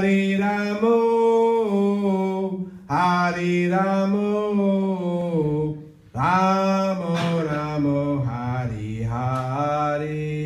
Hare Ramo, Hare Ramo, Ramo Ramo, Hare Hare.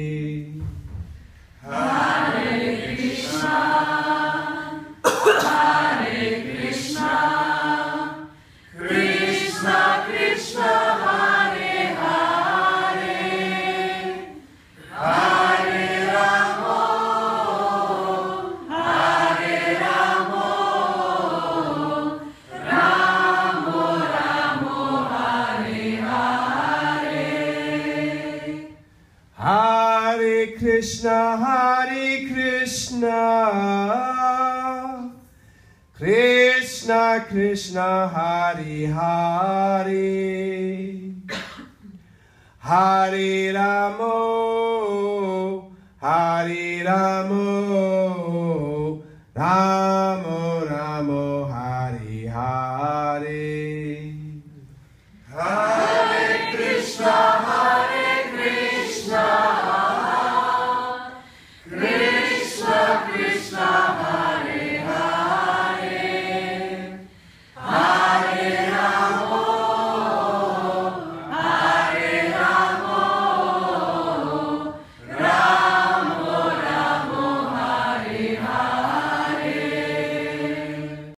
Hare Krishna, Hare Krishna, Krishna Krishna, Hare Hare, Hare Ramo, Hare Ramo, Ramo Ramo, Hare Hare. Hare